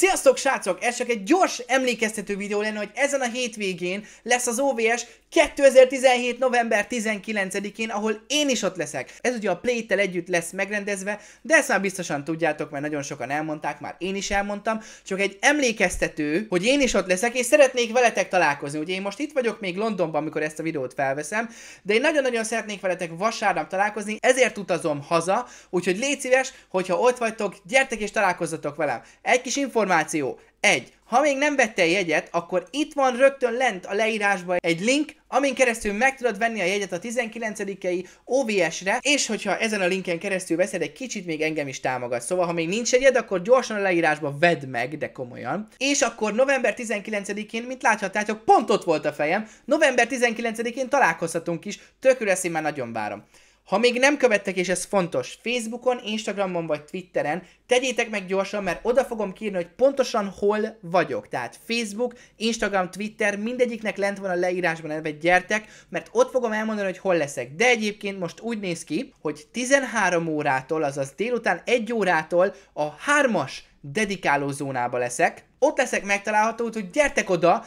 Sziasztok srácok! Ez csak egy gyors emlékeztető videó lenne, hogy ezen a hétvégén lesz az OVS 2017. november 19-én, ahol én is ott leszek. Ez ugye a Play-tel együtt lesz megrendezve, de ezt már biztosan tudjátok, mert nagyon sokan elmondták, már én is elmondtam. Csak egy emlékeztető, hogy én is ott leszek, és szeretnék veletek találkozni. Ugye én most itt vagyok még Londonban, amikor ezt a videót felveszem, de én nagyon-nagyon szeretnék veletek vasárnap találkozni, ezért utazom haza, úgyhogy légy szíves, hogyha ott vagytok, gyertek és találkozzatok velem. Egy kis információ. Egy. Ha még nem vettél jegyet, akkor itt van rögtön lent a leírásban egy link, amin keresztül meg tudod venni a jegyet a 19-i OVS-re, és hogyha ezen a linken keresztül veszed, egy kicsit még engem is támogat. Szóval, ha még nincs jegyed, akkor gyorsan a leírásba vedd meg, de komolyan. És akkor november 19-én, mint láthatjátok, pont ott volt a fejem, november 19-én találkozhatunk is, én már nagyon várom. Ha még nem követtek, és ez fontos, Facebookon, Instagramon vagy Twitteren, tegyétek meg gyorsan, mert oda fogom kírni, hogy pontosan hol vagyok. Tehát Facebook, Instagram, Twitter, mindegyiknek lent van a leírásban, elve gyertek, mert ott fogom elmondani, hogy hol leszek. De egyébként most úgy néz ki, hogy 13 órától, azaz délután 1 órától a 3-as dedikáló zónába leszek. Ott leszek megtalálható, hogy gyertek oda,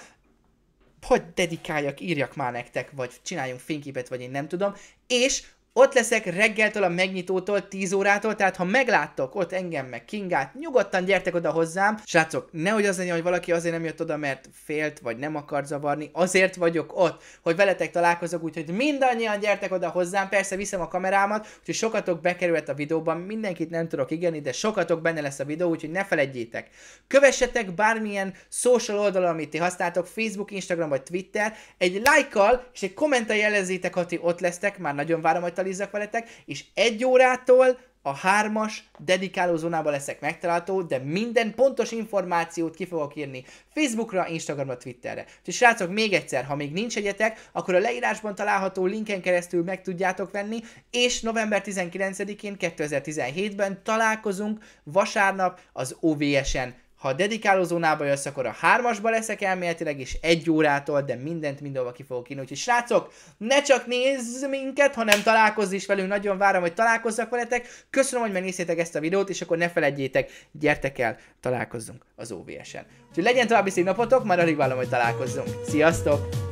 hogy dedikáljak, írjak már nektek, vagy csináljunk fényképet, vagy én nem tudom, és ott leszek reggeltől a megnyitótól, 10 órától, tehát ha megláttok ott engem meg Kingát, nyugodtan gyertek oda hozzám. Srácok, nehogy az legyen, hogy valaki azért nem jött oda, mert félt, vagy nem akar zavarni, azért vagyok ott, hogy veletek találkozok, úgyhogy mindannyian gyertek oda hozzám, persze viszem a kamerámat, úgyhogy sokatok bekerült a videóban, mindenkit nem tudok igenni, de sokatok benne lesz a videó, úgyhogy ne feledjétek. Kövessetek bármilyen social oldalon, amit ti használtok, Facebook, Instagram vagy Twitter, egy lájkkal és egy kommentel jelezzétek, ha ti ott lesztek, már nagyon várom, hogy digitalizzak veletek, és egy órától a hármas dedikáló zónában leszek megtalálható, de minden pontos információt ki fogok írni Facebookra, Instagramra, Twitterre. Úgyhogy srácok, még egyszer, ha még nincs egyetek, akkor a leírásban található linken keresztül meg tudjátok venni, és november 19-én 2017-ben találkozunk vasárnap az OVS-en ha a dedikáló zónába jössz, akkor a hármasba leszek elméletileg, és egy órától, de mindent mindenhova ki fogok írni. Úgyhogy srácok, ne csak nézz minket, hanem találkozz is velünk. Nagyon várom, hogy találkozzak veletek. Köszönöm, hogy megnéztétek ezt a videót, és akkor ne felejtjétek, gyertek el, találkozzunk az OVS-en. Úgyhogy legyen további szép napotok, már alig várom, hogy találkozzunk. Sziasztok!